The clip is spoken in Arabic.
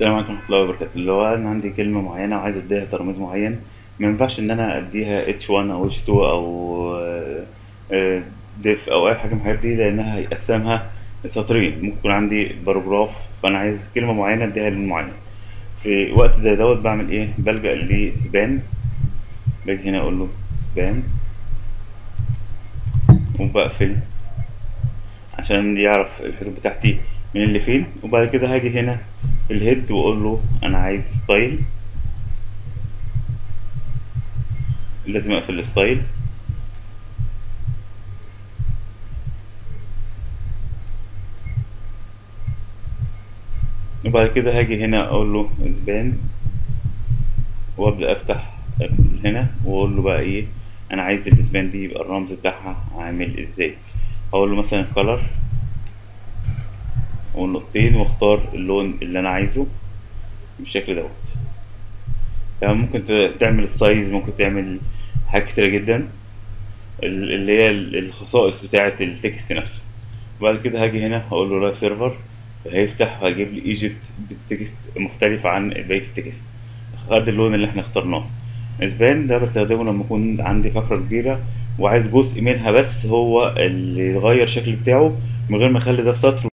السلام عليكم ورحمة الله وبركاته اللي هو أنا عندي كلمة معينة وعايز أديها ترميز معين ما ينفعش إن أنا أديها H1 أو H2 أو div أو أي حاجة من الحاجات دي لأنها هيقسمها لسطرين ممكن يكون عندي paragraph فأنا عايز كلمة معينة أديها لون معين في وقت زي دوت بعمل إيه؟ بلجأ ل span باجي هنا أقول له span. وبقفل. عشان يعرف الحدود بتاعتي من اللي فين. وبعد كده هاجي هنا ال head وأقول له أنا عايز style لازم أقفل ال style وبعد كده هاجي هنا أقول له span وأبدأ أفتح هنا وأقول له بقى إيه أنا عايز ال span دي يبقى الرمز بتاعها عامل إزاي. هقول له مثلا color. والنقطتين واختار اللون اللي أنا عايزه بالشكل دوت. يعني ممكن تعمل ال size ممكن تعمل حاجات كتيرة جدا اللي هي الخصائص بتاعة ال text نفسه. وبعد كده هاجي هنا هقول له live server هيفتح وهيجيب لي ايجيبت بال text مختلف عن بقية ال text. خد اللون اللي إحنا اخترناه. اسبان ده بستخدمه لما يكون عندي فقرة كبيرة وعايز جزء منها بس هو اللي يغير الشكل بتاعه من غير ما اخلي ده سطر